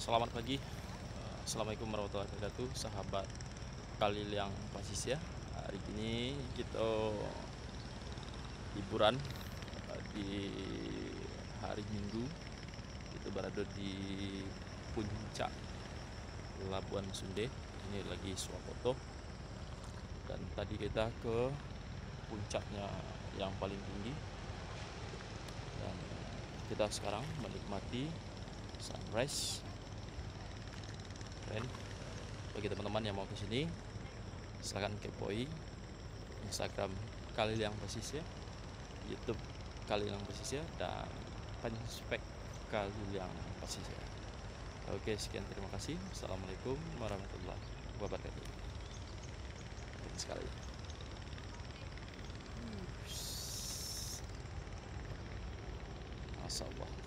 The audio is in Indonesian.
Selamat pagi. Eh, Assalamualaikum warahmatullahi wabarakatuh Sahabat Kalil yang pasis ya. Hari ini kita liburan eh, di hari Minggu. Kita berada di puncak Labuan Sunde. Ini lagi swafoto Dan tadi kita ke puncaknya yang paling tinggi. Dan kita sekarang menikmati sunrise bagi teman-teman yang mau ke sini silahkan kepoin Instagram Kalil yang Pesisir YouTube Kalil yang Pesisir dan Penspek Kalil yang Pesisir oke sekian terima kasih. Assalamualaikum warahmatullahi wabarakatuh. Keren sekali. Masya Allah